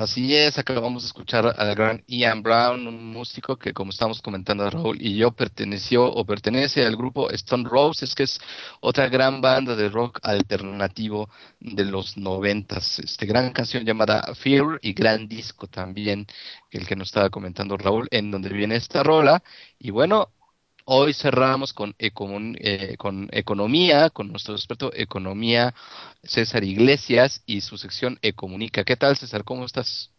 Así es, acabamos de escuchar al gran Ian Brown, un músico que, como estamos comentando Raúl y yo, perteneció o pertenece al grupo Stone Roses, que es otra gran banda de rock alternativo de los noventas. Este gran canción llamada Fear y gran disco también, el que nos estaba comentando Raúl, en donde viene esta rola. Y bueno, Hoy cerramos con, eh, con economía, con nuestro experto economía, César Iglesias, y su sección Ecomunica. ¿Qué tal, César? ¿Cómo estás?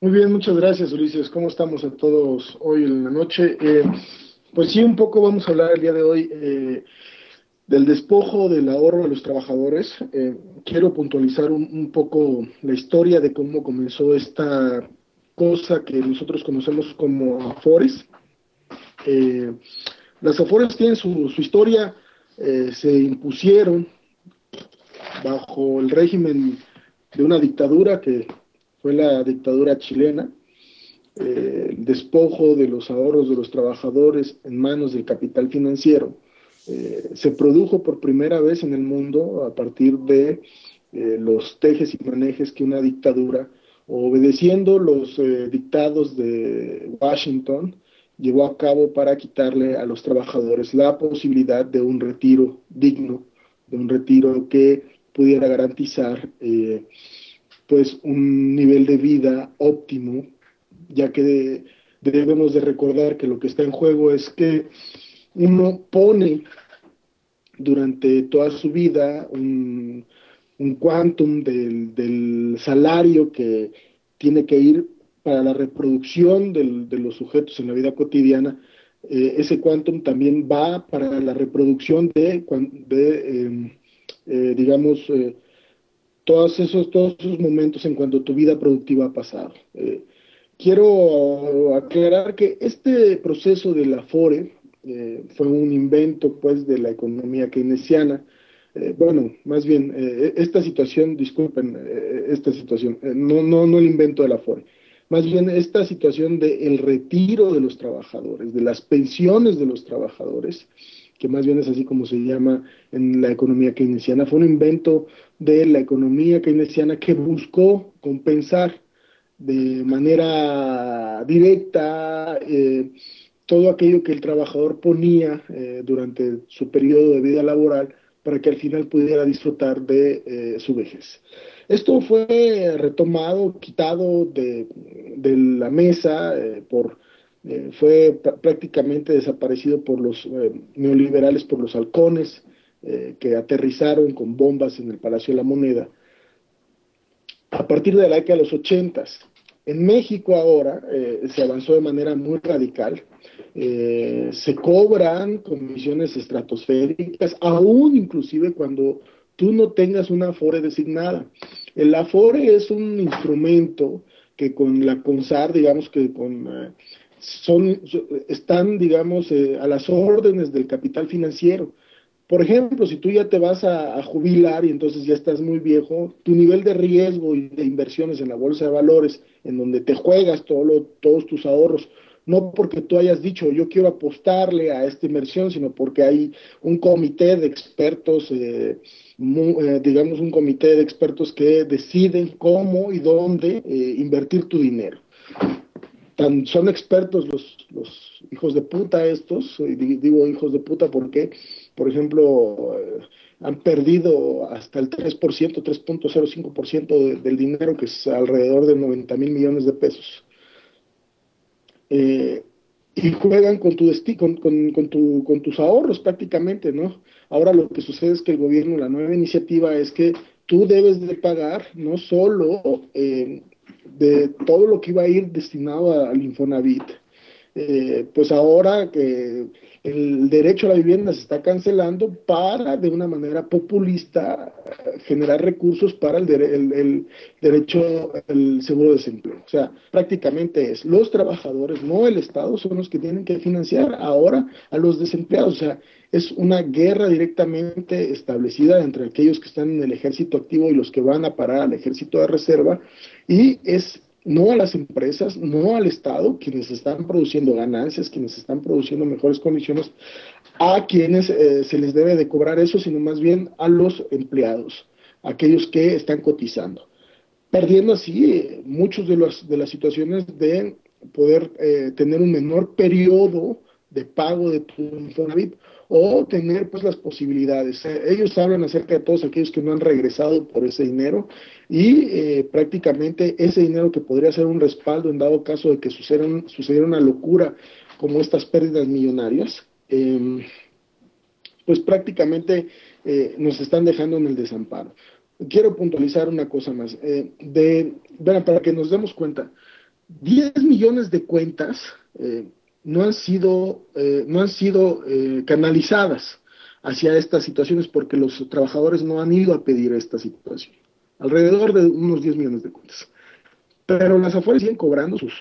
Muy bien, muchas gracias, Ulises. ¿Cómo estamos a todos hoy en la noche? Eh, pues sí, un poco vamos a hablar el día de hoy eh, del despojo del ahorro de los trabajadores. quiero puntualizar un, un poco la historia de cómo comenzó esta cosa que nosotros conocemos como Afores eh, las Afores tienen su, historia, eh, se impusieron bajo el régimen de una dictadura que fue la dictadura chilena, eh, el despojo de los ahorros de los trabajadores en manos del capital financiero. se produjo por primera vez en el mundo a partir de los tejes y manejes que una dictadura, obedeciendo los dictados de Washington, llevó a cabo para quitarle a los trabajadores la posibilidad de un retiro digno, de un retiro que pudiera garantizar eh, pues un nivel de vida óptimo, ya que debemos de recordar que lo que está en juego es que uno pone durante toda su vida un, un quantum del, del salario que tiene que ir para la reproducción de los sujetos en la vida cotidiana, eh, ese quantum también va para la reproducción de, em, eh, digamos, eh, todos, esos, todos esos momentos en cuanto tu vida productiva ha pasado. quiero aclarar que este proceso de la FORE fue un invento pues de la economía keynesiana, bueno, más bien, esta situación, disculpen, esta situación, no, no, no el invento de la FORE, más bien esta situación del retiro de los trabajadores, de las pensiones de los trabajadores, que más bien es así como se llama en la economía keynesiana, fue un invento de la economía keynesiana que buscó compensar de manera directa eh, todo aquello que el trabajador ponía eh, durante su periodo de vida laboral para que al final pudiera disfrutar de eh, su vejez. Esto fue retomado, quitado de, la mesa, eh, eh, fue prácticamente desaparecido por los neoliberales, por los halcones, que aterrizaron con bombas en el Palacio de la Moneda. A partir de la década de los ochentas, en México ahora se avanzó de manera muy radical. se cobran comisiones estratosféricas, aún inclusive cuando tú no tengas una Afore designada. El Afore es un instrumento que con la CONSAR, digamos que con... Eh, son, están, digamos, eh, a las órdenes del capital financiero. Por ejemplo, si tú ya te vas a, jubilar y entonces ya estás muy viejo, tu nivel de riesgo y de inversiones en la bolsa de valores, en donde te juegas todo todos tus ahorros, no porque tú hayas dicho yo quiero apostarle a esta inversión, sino porque hay un comité de expertos, eh, eh, digamos un comité de expertos que deciden cómo y dónde eh, invertir tu dinero. Son expertos los, los hijos de puta estos, digo hijos de puta porque, por ejemplo, han perdido hasta el 3%, 3.05% del dinero, que es alrededor de 90 mil millones de pesos eh, y juegan con, tu con, con, tu, con tus ahorros prácticamente, ¿no? Ahora lo que sucede es que el gobierno, la nueva iniciativa es que tú debes de pagar no solo eh, de todo lo que iba a ir destinado al Infonavit, eh, pues ahora que el derecho a la vivienda se está cancelando para de una manera populista generar recursos para el, el, derecho al seguro de desempleo. O sea, prácticamente es los trabajadores, no el Estado, son los que tienen que financiar ahora a los desempleados. O sea, es una guerra directamente establecida entre aquellos que están en el ejército activo y los que van a parar al ejército de reserva y es no a las empresas, no al Estado, quienes están produciendo ganancias, quienes están produciendo mejores condiciones, a quienes eh, se les debe de cobrar eso, sino más bien a los empleados, aquellos que están cotizando. perdiendo así muchos de, los, de las situaciones de poder tener un menor periodo de pago de tu Infonavit o tener pues las posibilidades. Ellos hablan acerca de todos aquellos que no han regresado por ese dinero y eh, prácticamente ese dinero que podría ser un respaldo en dado caso de que sucediera, una locura como estas pérdidas millonarias, em, pues prácticamente eh, nos están dejando en el desamparo. Quiero puntualizar una cosa más. Eh, de, para que nos demos cuenta, 10 millones de cuentas no han sido, eh, no han sido eh, canalizadas hacia estas situaciones porque los trabajadores no han ido a pedir esta situación. Alrededor de unos 10 millones de cuentas. Pero las afueras siguen cobrando sus,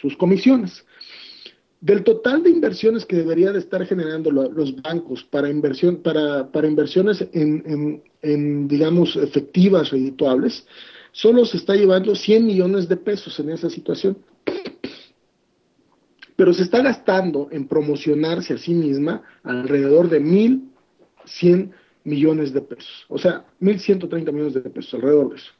sus, comisiones. Del total de inversiones que debería de estar generando los bancos para, inversión, para, para inversiones en, en, digamos, efectivas, redituables, solo se está llevando 100 millones de pesos en esa situación pero se está gastando en promocionarse a sí misma alrededor de 1.100 millones de pesos, o sea, 1.130 millones de pesos, alrededor de eso.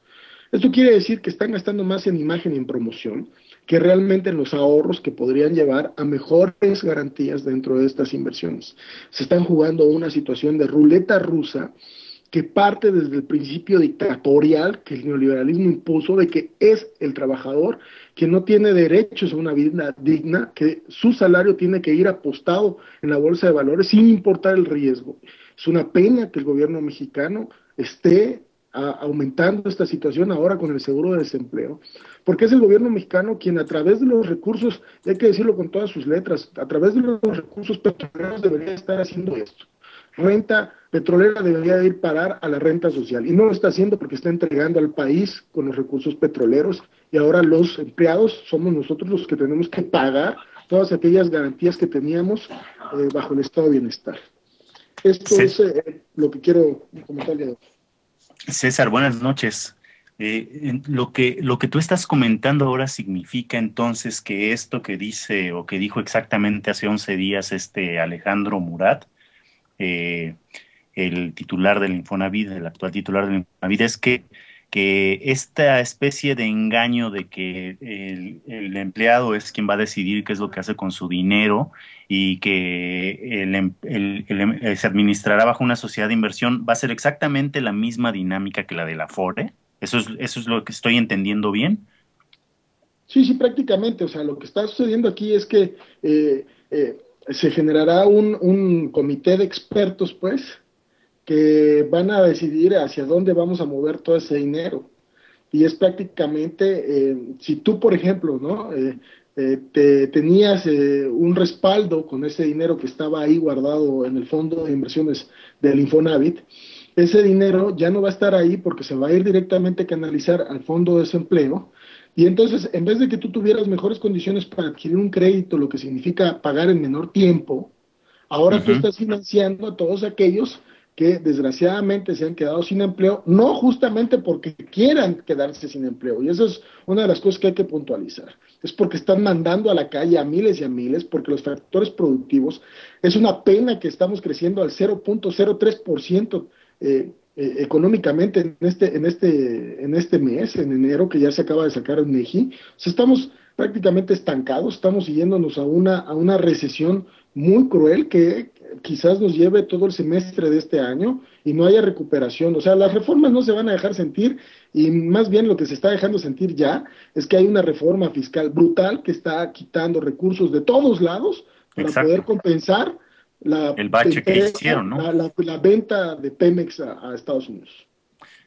Esto quiere decir que están gastando más en imagen y en promoción que realmente en los ahorros que podrían llevar a mejores garantías dentro de estas inversiones. Se están jugando una situación de ruleta rusa que parte desde el principio dictatorial que el neoliberalismo impuso de que es el trabajador quien no tiene derechos a una vida digna, que su salario tiene que ir apostado en la bolsa de valores sin importar el riesgo. Es una pena que el gobierno mexicano esté aumentando esta situación ahora con el seguro de desempleo, porque es el gobierno mexicano quien a través de los recursos, hay que decirlo con todas sus letras, a través de los recursos petroleros debería estar haciendo esto renta petrolera debería ir parar a la renta social y no lo está haciendo porque está entregando al país con los recursos petroleros y ahora los empleados somos nosotros los que tenemos que pagar todas aquellas garantías que teníamos eh, bajo el estado de bienestar. Esto es eh, lo que quiero comentar de César, buenas noches. Eh, lo, que, lo que tú estás comentando ahora significa entonces que esto que dice o que dijo exactamente hace 11 días este Alejandro Murat, eh, el titular del Infonavit, el actual titular del Infonavit, es que, que esta especie de engaño de que el, empleado es quien va a decidir qué es lo que hace con su dinero y que em, em, se administrará bajo una sociedad de inversión va a ser exactamente la misma dinámica que la de la FORE. ¿Eso es, eso es lo que estoy entendiendo bien? Sí, sí, prácticamente. O sea, lo que está sucediendo aquí es que eh, eh, se generará un, un comité de expertos, pues, que van a decidir hacia dónde vamos a mover todo ese dinero. Y es prácticamente, eh, si tú, por ejemplo, ¿no? Eh, eh, te, tenías un respaldo con ese dinero que estaba ahí guardado en el fondo de inversiones del Infonavit, ese dinero ya no va a estar ahí porque se va a ir directamente a canalizar al fondo de desempleo y entonces, en vez de que tú tuvieras mejores condiciones para adquirir un crédito, lo que significa pagar en menor tiempo, ahora tú estás financiando a todos aquellos que desgraciadamente se han quedado sin empleo, no justamente porque quieran quedarse sin empleo. Y eso es una de las cosas que hay que puntualizar. Es porque están mandando a la calle a miles y a miles, porque los factores productivos, es una pena que estamos creciendo al 0.03% eh, eh, económicamente en este, en, este, en este mes, en enero, que ya se acaba de sacar el MEGI. O estamos prácticamente estancados, estamos siguiéndonos a una, a una recesión muy cruel que quizás nos lleve todo el semestre de este año y no haya recuperación. O sea, las reformas no se van a dejar sentir y más bien lo que se está dejando sentir ya es que hay una reforma fiscal brutal que está quitando recursos de todos lados para poder compensar la, el bache que hicieron, ¿no? La, venta de Pemex a, Estados Unidos.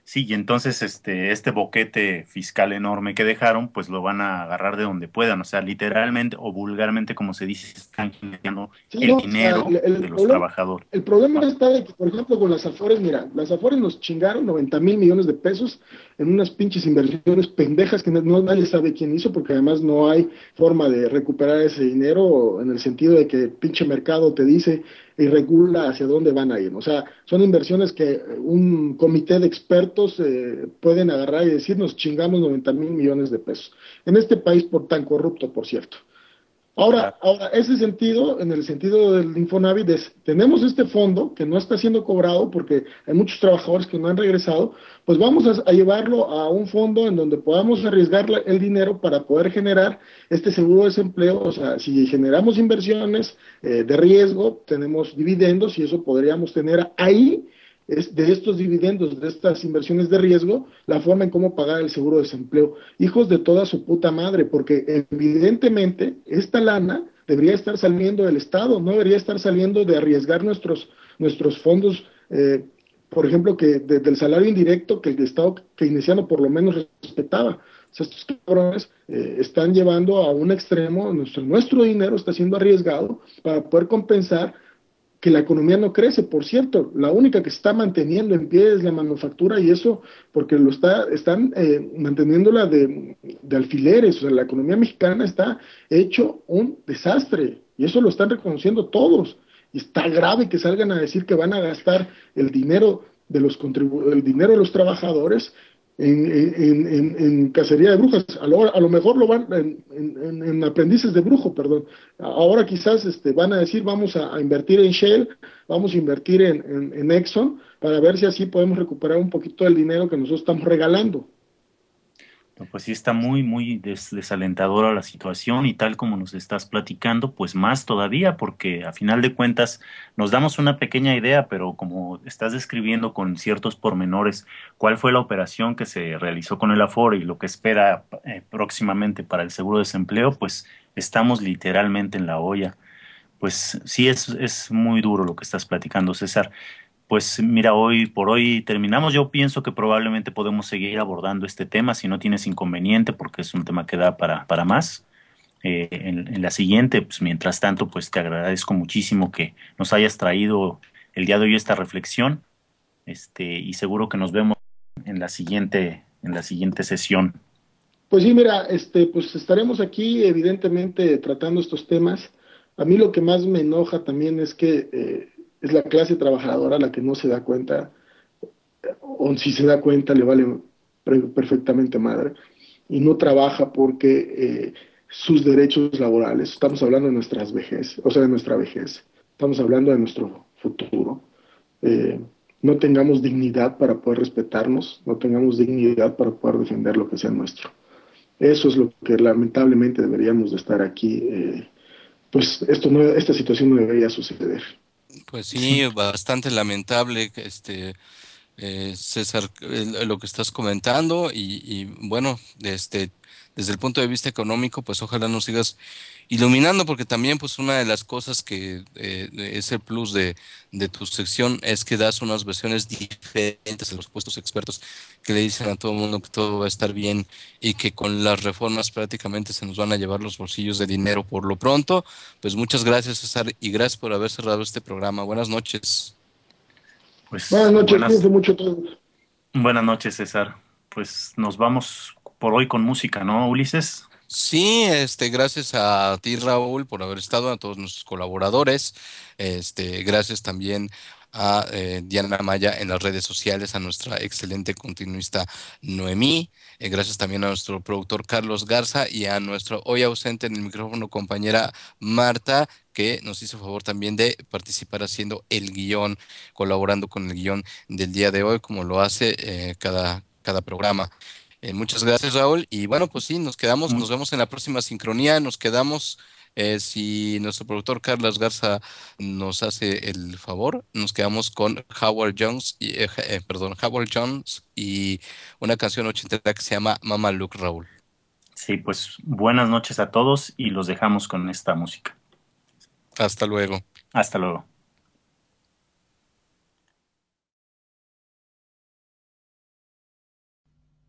Sí, y entonces este, este boquete fiscal enorme que dejaron, pues lo van a agarrar de donde puedan, o sea, literalmente o vulgarmente, como se dice, están generando el dinero de los trabajadores. El problema está de que, por ejemplo, con las Afores, mira, las Afores nos chingaron 90 mil millones de pesos en unas pinches inversiones pendejas que no, nadie sabe quién hizo, porque además no hay forma de recuperar ese dinero en el sentido de que el pinche mercado te dice y regula hacia dónde van a ir. O sea, son inversiones que un comité de expertos eh, pueden agarrar y decir, nos chingamos 90 mil millones de pesos. En este país por tan corrupto, por cierto. Ahora, ahora, ese sentido, en el sentido del Infonavit, es, tenemos este fondo que no está siendo cobrado porque hay muchos trabajadores que no han regresado, pues vamos a, llevarlo a un fondo en donde podamos arriesgar el dinero para poder generar este seguro de desempleo. O sea, si generamos inversiones eh, de riesgo, tenemos dividendos y eso podríamos tener ahí es de estos dividendos, de estas inversiones de riesgo, la forma en cómo pagar el seguro de desempleo. Hijos de toda su puta madre, porque evidentemente esta lana debería estar saliendo del Estado, no debería estar saliendo de arriesgar nuestros, nuestros fondos, eh, por ejemplo, que del salario indirecto que el Estado keynesiano por lo menos respetaba. Estos cabrones eh, están llevando a un extremo, nuestro dinero está siendo arriesgado para poder compensar que la economía no crece. Por cierto, la única que está manteniendo en pie es la manufactura y eso porque lo está, están eh, manteniéndola de, de, alfileres. O sea, la economía mexicana está hecho un desastre y eso lo están reconociendo todos. Y está grave que salgan a decir que van a gastar el dinero de los el dinero de los trabajadores en, en, cacería de brujas. A lo, a lo mejor lo van en, aprendices de brujo, perdón. Ahora quizás este, van a decir vamos a, invertir en Shell, vamos a invertir en, Exxon para ver si así podemos recuperar un poquito del dinero que nosotros estamos regalando pues sí está muy, muy desalentadora la situación y tal como nos estás platicando, pues más todavía, porque a final de cuentas nos damos una pequeña idea, pero como estás describiendo con ciertos pormenores cuál fue la operación que se realizó con el Aforo y lo que espera eh, próximamente para el seguro de desempleo, pues estamos literalmente en la olla. Pues sí, es, es muy duro lo que estás platicando, César pues mira, hoy por hoy terminamos. Yo pienso que probablemente podemos seguir abordando este tema si no tienes inconveniente, porque es un tema que da para, para más. Eh, en, la siguiente, pues mientras tanto, pues te agradezco muchísimo que nos hayas traído el día de hoy esta reflexión, este, y seguro que nos vemos en la siguiente, en la siguiente sesión. Pues sí, mira, este, pues estaremos aquí, evidentemente, tratando estos temas. A mí lo que más me enoja también es que eh, es la clase trabajadora la que no se da cuenta, o si se da cuenta le vale perfectamente madre, y no trabaja porque eh, sus derechos laborales, estamos hablando de nuestras vejez, o sea, de nuestra vejez, estamos hablando de nuestro futuro, eh, no tengamos dignidad para poder respetarnos, no tengamos dignidad para poder defender lo que sea nuestro. Eso es lo que lamentablemente deberíamos de estar aquí. Eh, pues esto no, esta situación no debería suceder. Pues sí, bastante lamentable, este eh, César, lo que estás comentando y, y, bueno, este, desde el punto de vista económico, pues ojalá nos sigas iluminando, porque también pues una de las cosas que eh, es el plus de, tu sección es que das unas versiones diferentes de los puestos expertos que le dicen a todo el mundo que todo va a estar bien y que con las reformas prácticamente se nos van a llevar los bolsillos de dinero por lo pronto. Pues muchas gracias César y gracias por haber cerrado este programa. Buenas noches. Pues, buenas noches, mucho todos. Buenas noches César. Pues nos vamos por hoy con música, ¿no, Ulises? Sí, este, gracias a ti, Raúl, por haber estado, a todos nuestros colaboradores. Este, gracias también a eh, Diana Maya en las redes sociales, a nuestra excelente continuista Noemí. Eh, gracias también a nuestro productor Carlos Garza y a nuestro hoy ausente en el micrófono compañera Marta, que nos hizo favor también de participar haciendo el guion, colaborando con el guion del día de hoy, como lo hace eh, cada, cada programa. Eh, muchas gracias, Raúl. Y bueno, pues sí, nos quedamos, nos vemos en la próxima sincronía. Nos quedamos, eh, si nuestro productor Carlos Garza nos hace el favor, nos quedamos con Howard Jones, y, eh, perdón, Howard Jones y una canción ochentera que se llama Mama Look, Raúl. Sí, pues buenas noches a todos y los dejamos con esta música. Hasta luego. Hasta luego.